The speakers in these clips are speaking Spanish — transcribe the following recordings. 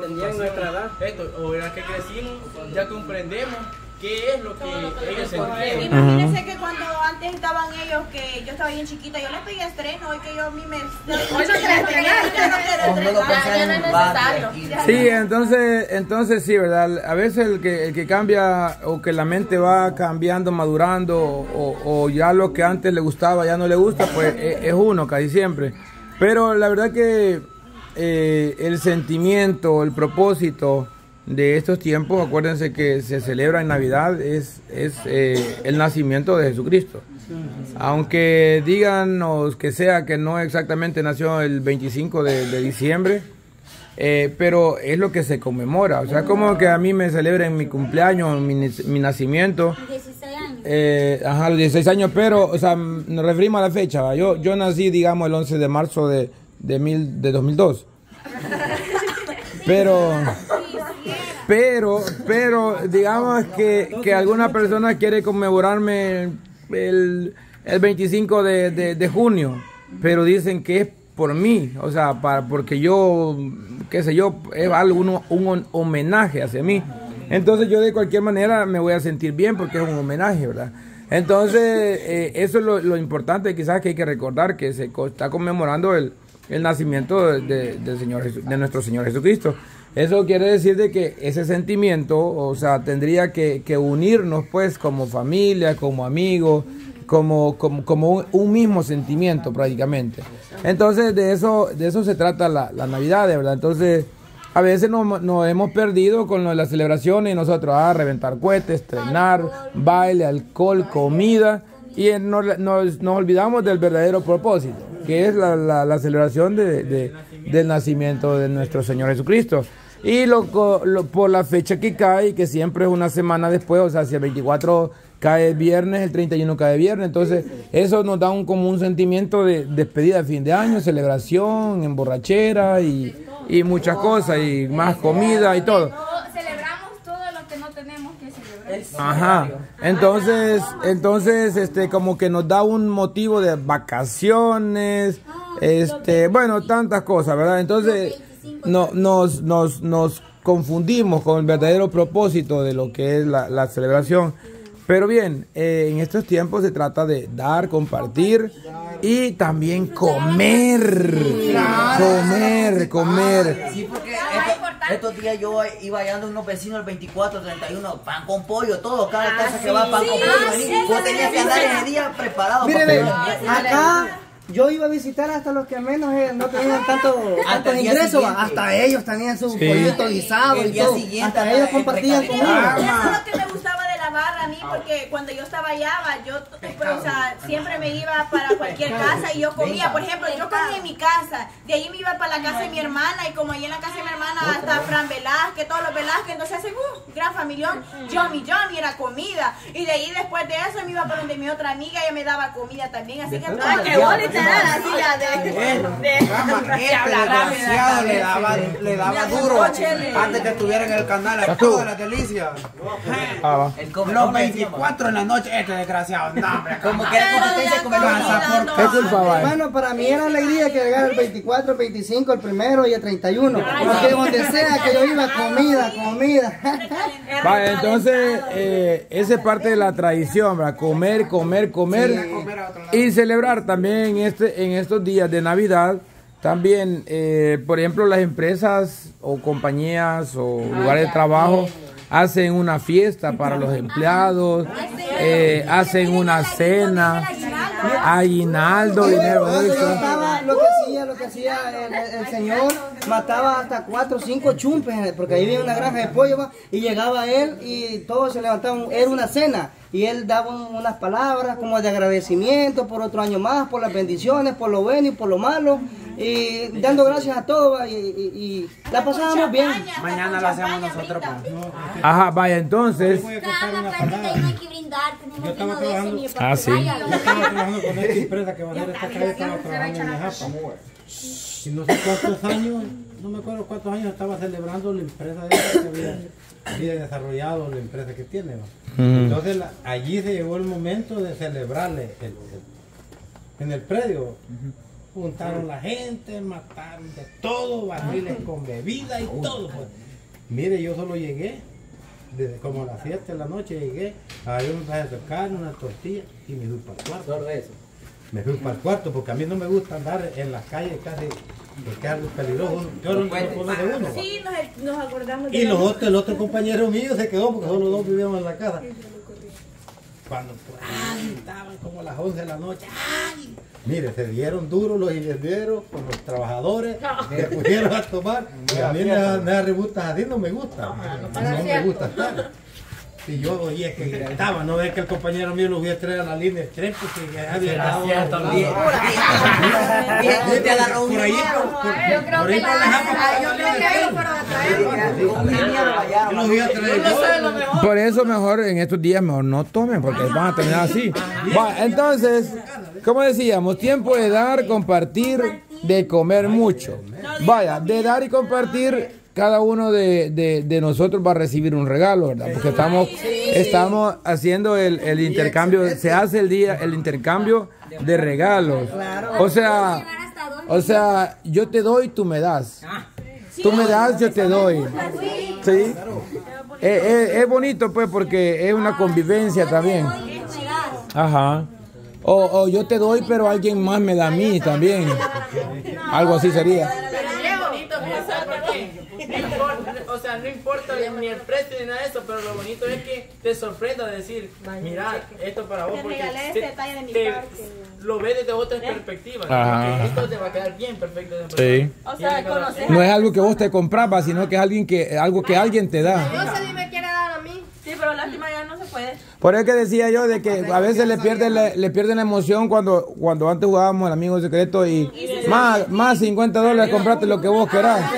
Tendrían nuestra edad. Esto, o era que crecimos, ya comprendemos qué es lo que ellos sentían. Imagínense que cuando antes estaban ellos, que yo estaba bien chiquita, yo les pedía estreno y que yo a mí me... Hoy no quiero estrenar. Sí, entonces, entonces sí, ¿verdad? A veces el que, el que cambia o que la mente va cambiando, madurando o, o ya lo que antes le gustaba ya no le gusta, pues e- es uno casi siempre. Pero la verdad que eh, el sentimiento, el propósito de estos tiempos, acuérdense que se celebra en Navidad, es, es eh, el nacimiento de Jesucristo. Aunque díganos que sea que no exactamente nació el 25 de, de diciembre, eh, pero es lo que se conmemora. O sea, como que a mí me celebren mi cumpleaños, mi, mi nacimiento. 16 años. Eh, ajá, los 16 años, pero, o sea, nos referimos a la fecha. ¿va? Yo, yo nací, digamos, el 11 de marzo de, de, mil, de 2002. Pero, pero, pero, digamos que, que alguna persona quiere conmemorarme el, el 25 de, de- junio, pero dicen que es por mí, o sea, para, porque yo, qué sé yo, es algo, un, homenaje hacia mí. Entonces yo de cualquier manera me voy a sentir bien porque es un homenaje, ¿verdad? Entonces, eh, eso es lo, lo importante quizás que hay que recordar, que se está conmemorando el, el nacimiento de, de- del Señor de nuestro Señor Jesucristo. Eso quiere decir de que ese sentimiento, o sea, tendría que, unirnos pues como familia, como amigos, como, como, como un, mismo sentimiento prácticamente. Entonces de eso, de eso se trata la, Navidad, de verdad. Entonces a veces nos, nos hemos perdido con lo de las celebraciones y nosotros a reventar cohetes, estrenar, baile, alcohol, comida y nos, nos- olvidamos del verdadero propósito, que es la, la- la celebración de- de- del nacimiento de nuestro Señor Jesucristo. Y lo, lo- por la fecha que cae, que siempre es una semana después, o sea, si el 24 cae viernes, el 31 cae viernes, entonces eso nos da un, como un sentimiento de despedida de fin de año, celebración, emborrachera y, y muchas cosas, y más comida y todo. Celebramos todo lo que no tenemos celebrar. Ajá. Entonces, entonces, este, como que nos da un motivo de vacaciones, este, bueno, tantas cosas, ¿verdad? Entonces, no, nos, nos, nos confundimos con el verdadero propósito de lo que es la, la celebración. Pero bien, eh, en estos tiempos se trata de dar, compartir y también comer. Comer, comer. Sí, estos días yo iba hallando unos vecinos el 24, 31, pan con pollo, todo, cada casa que va pan con pollo. vení. Vos tenías que andar ese día preparado. Poder- acá yo iba a visitar hasta los que menos eh, no tenían tanto, Hasta tantos ingresos, siguiente. hasta ellos tenían su Sí. pollito guisado El y todo. siguiente Hasta ellos el compartían recadito. conmigo. Eso es lo que me gustaba de la barra a mí, porque cuando yo estaba allá, yo pues, o sea, siempre me iba para cualquier casa y yo comía. Por ejemplo, yo comía en mi casa, de ahí me iba para la casa de mi hermana y como ahí en la casa de mi hermana está Fran Velázquez, todos los Velázquez, entonces hacen uh, gran familión, Yomi Yomi era comida. Y de ahí después de eso me iba para donde mi otra amiga, ella me daba comida también, así que... Ay, qué bonita así ya de... Le daba, le daba duro antes que estuviera en el canal a todas las delicias. Ah, va. El come- Los come 24 en la noche, este desgraciado. No, hombre, Como que era competencia con el ¿Qué culpa va? Bueno, para mí era alegría que llegara el 24, el 25, el primero y el 31. Porque donde sea que yo iba, comida, comida. Va, entonces, eh, esa es parte de la tradición, ¿verdad? Comer, comer, comer. Y celebrar también en, este, en estos días de Navidad. También, eh, por ejemplo, las empresas o compañías o lugares de trabajo hacen una fiesta para los empleados, eh, hacen una cena, aguinaldo, dinero extra. lo que hacía, lo que hacía el, señor, mataba hasta cuatro o cinco chumpes, porque ahí había una granja de pollo, va, y llegaba él y todos se levantaban, era una cena, y él daba un- unas palabras como de agradecimiento por otro año más, por las bendiciones, por lo bueno y por lo malo, y dando gracias a todos, y, y- y la pasábamos bien. Mañana lo hacemos nosotros. pues. Ajá, vaya, entonces. Cada plantita y no hay que brindar, tenemos que no de ese ni Ah, sí. Váyalo. estaba trabajando con esta empresa que va a hacer esta calle, estaba trabajando en Nejapa. Y no sé cuántos años, no me acuerdo cuántos años estaba celebrando la empresa que había, había desarrollado la empresa que tiene. ¿va? Entonces la- allí se llegó el momento de celebrarle el- el- en el predio. Juntaron la gente, mataron de todo, barriles con bebida y todo. pues. Mire, yo solo llegué, desde como a las 7 de la noche llegué, agarré un pedazo de carne, una tortilla y me fui para el cuarto. Solo eso. Me fui para el cuarto porque a mí no me gusta andar en las calles casi, porque es algo peligroso. Yo no lo conoce uno. va. Sí, nos, nos acordamos de Y los otros, el otro compañero mío se quedó porque solo dos vivíamos en la casa. Cuando por ahí estaban como a las 11 de la noche, ¡ay! Mire, se dieron duros los ingenieros con los trabajadores que pusieron a tomar. Y a mí me da, me da rebustas así, no me gusta. No, me gusta estar. Y yo oía que gritaba, no ve que el compañero mío lo voy a traer a la línea de tren porque ya había dado. también. Bien, te agarró un Por ahí, miedo. por, por, por ahí por la japa, Yo creo que ellos fueron a traer. Con mi miedo lo hallaron. yo los voy a traer yo. Por eso mejor en estos días mejor no tomen porque van a terminar así. Va, entonces, como decíamos, tiempo de dar, compartir, de comer mucho. Vaya, de dar y compartir, cada uno de, de- de nosotros va a recibir un regalo, ¿verdad? Porque estamos, estamos haciendo el, el intercambio, se hace el día, el intercambio de regalos. O sea, o sea, yo te doy, tú me das. Tú me das, yo te doy. ¿Sí? Eh, eh, es bonito pues porque es una convivencia también. Ajá. O, o yo te doy, pero alguien más me da a mí también. Algo así sería. Es bonito, mira, ¿sabes por qué? No importa, o sea, no importa ni el precio ni nada de eso, pero lo bonito es que te sorprenda de decir, mira, esto para vos, Te porque regalé este detalle de mi te- parte. lo ves desde otra perspectiva. Ajá. porque Esto te va a quedar bien perfecto. Sí. O sea, conocer. No es algo que vos te comprabas, sino que es alguien que, algo que alguien te da. José me quiere dar a mí. Sí, pero lástima ya no se puede. Por eso que decía yo de que a veces le pierden la, le pierden la emoción cuando, cuando antes jugábamos el amigo secreto y más, más 50 dólares comprate lo que vos querás.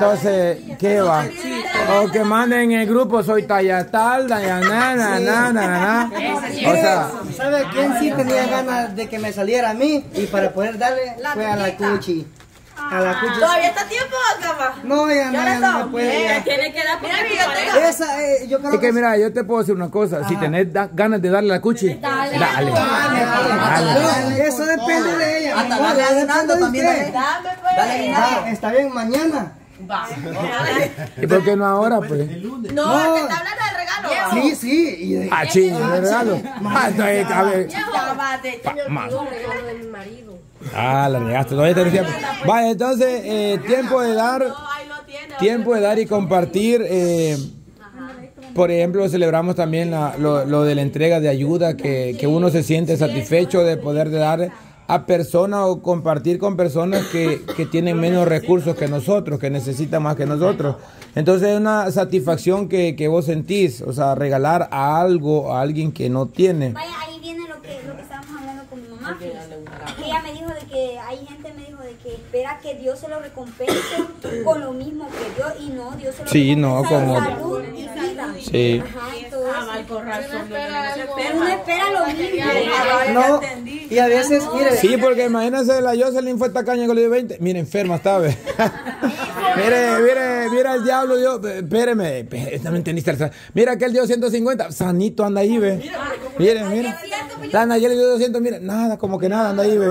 Entonces, ¿qué va? O que manden en el grupo, soy talla tal, talla na, na, na, na, na. O sea, ¿Sabe quién sí tenía ganas de que me saliera a mí? Y para poder darle fue a la Cuchi. A la Cuchi. ¿Todavía está tiempo, cama? No, ya no, ya no se puede. ya. Tiene que dar Mira, mira, Esa, eh, yo creo es que mira, yo te puedo decir una cosa, si tenés da- ganas de darle a la cuchi, dale. Dale. No, Eso depende de ella. Hasta dale de también, dale. Pues. Dale. Ah, está bien, mañana. ¿Y por qué no ahora, pues? No, No. que está hablando del regalo. Sí, sí. y de- Ah, chingo, de regalo. Ah, entonces, a ver. Va, regalo de mi marido. Ah, la regaste, todavía tenés tiempo. Vale, entonces, eh, tiempo de dar, No, ahí lo tiene. tiempo de dar y compartir. eh, por ejemplo, celebramos también la- lo, lo de la entrega de ayuda, que, que uno se siente satisfecho de poder de dar a personas o compartir con personas que, que tienen menos recursos que nosotros, que necesitan más que nosotros. Entonces es una satisfacción que, que vos sentís, o sea, regalar a algo a alguien que no tiene. Vaya, ahí viene lo que, lo que estábamos hablando con mi mamá. Que ella me dijo de que hay gente me dijo de que espera que Dios se lo recompense con lo mismo que yo y no, Dios se lo Sí, no, recompensa como- salud y vida. Sí. Ajá, entonces, Ah, mal con razón. uno espera lo mismo. No, y a veces, mire, Sí, porque imagínense, la Jocelyn fue tacaña con le dio 20. Mira, enferma estaba. mire, mire, mira el diablo dio. Espéreme, espé- no me entendiste. Mira que él dio 150. Sanito anda ahí, ve. Mire, mira. La Nayeli dio 200. Mira, nada, como que nada anda ahí, ve.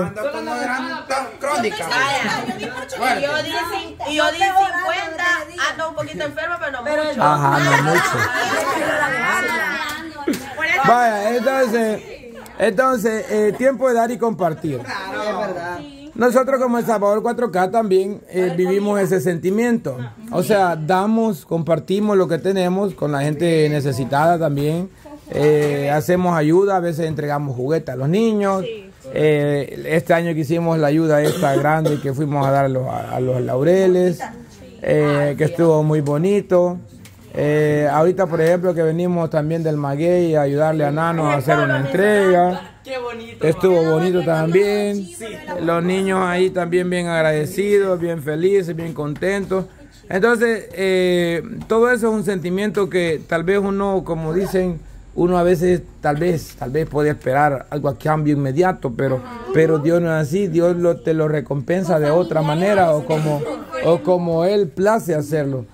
Crónica. Y yo di 50, ando un poquito enferma, pero no mucho. Ajá, no mucho. Vaya, entonces, entonces, eh, tiempo de dar y compartir. es verdad. Nosotros como El Salvador 4K también eh, vivimos ese sentimiento. O sea, damos, compartimos lo que tenemos con la gente necesitada también. Eh, hacemos ayuda, a veces entregamos juguetes a los niños. Eh, este año que hicimos la ayuda esta grande que fuimos a dar a los, a los laureles, eh, que estuvo muy bonito. Eh, ahorita, por ejemplo, que venimos también del Maguey a ayudarle a Nano a hacer una entrega. Qué bonito. Estuvo bonito también. Los niños ahí también bien agradecidos, bien felices, bien contentos. Entonces, eh, todo eso es un sentimiento que tal vez uno, como dicen, uno a veces tal vez, tal vez puede esperar algo a cambio inmediato, pero, pero Dios no es así. Dios lo, te lo recompensa de otra manera o como, o como Él place hacerlo.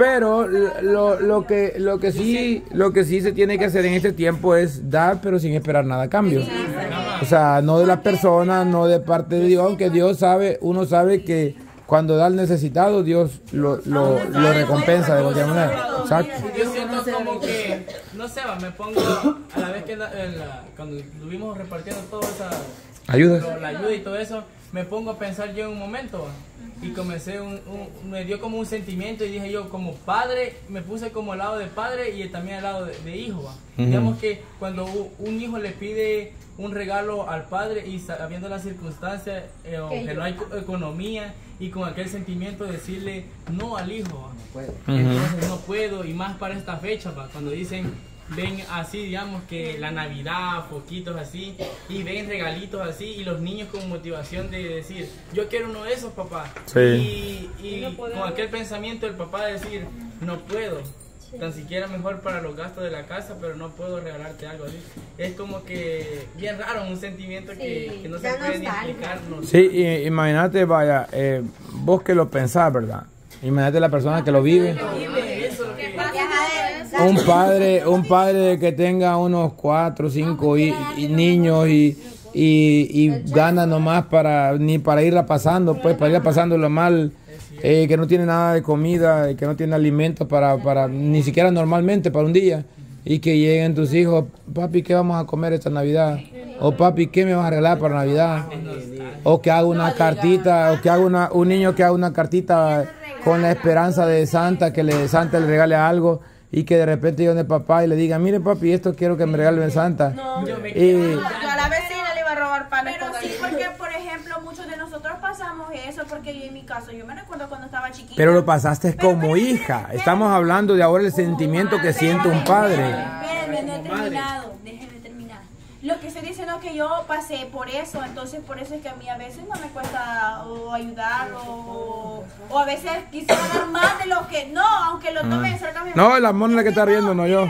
Pero lo, lo que lo que sí lo que sí se tiene que hacer en este tiempo es dar pero sin esperar nada a cambio. O sea, no de la persona, no de parte de Dios, aunque Dios sabe, uno sabe que cuando da al necesitado, Dios lo, lo, lo recompensa de cualquier manera. Exacto. Yo siento como que, no sé, me pongo a la vez que la- en la- cuando estuvimos repartiendo toda esa Ayudas. lo- la ayuda y todo eso, me pongo a pensar yo en un momento y comencé, un, un- me dio como un sentimiento y dije yo como padre, me puse como al lado de padre y también al lado de, de hijo. Digamos que cuando un hijo le pide un regalo al padre y sabiendo las circunstancias eh, o que no hay co- economía y con aquel sentimiento decirle no al hijo. va. Entonces no puedo y más para esta fecha, va, cuando dicen ven así, digamos que la Navidad, foquitos así, y ven regalitos así, y los niños con motivación de decir, yo quiero uno de esos, papá. Sí. Y, y con aquel pensamiento del papá de decir, no puedo. Tan siquiera mejor para los gastos de la casa, pero no puedo regalarte algo así. Es como que bien raro, un sentimiento que, que no se puede ni explicar. Sí, y- imagínate, vaya, eh, vos que lo pensás, ¿verdad? Imagínate la persona que lo vive. Un padre, un padre que tenga unos cuatro, cinco y, y niños y, y, y gana nomás para ni para irla pasando, pues para irla pasando lo mal, eh, que no tiene nada de comida, que no tiene alimentos para, para ni siquiera normalmente para un día y que lleguen tus hijos, papi, ¿qué vamos a comer esta Navidad? O papi, ¿qué me vas a regalar para Navidad? O que haga una cartita, o que haga una, un niño que haga una cartita con la esperanza de Santa, que le, Santa le regale algo y que de repente yo de papá y le diga, mire papi, esto quiero que me regale en Santa. Y, Yo a la vecina le iba a robar panes Pero sí, porque por ejemplo, muchos de nosotros pasamos eso, porque yo en mi caso, yo me recuerdo cuando estaba chiquita. pero lo pasaste como hija. Estamos hablando de ahora el sentimiento que siente un padre. Espérenme, no he terminado, déjenme terminar. Lo que estoy diciendo es que yo pasé por eso, entonces por eso es que a mí a veces no me cuesta o ayudar o, o a veces quisiera dar más de lo que no, aunque lo tomen cerca de mi No, la mona que está riendo, no yo.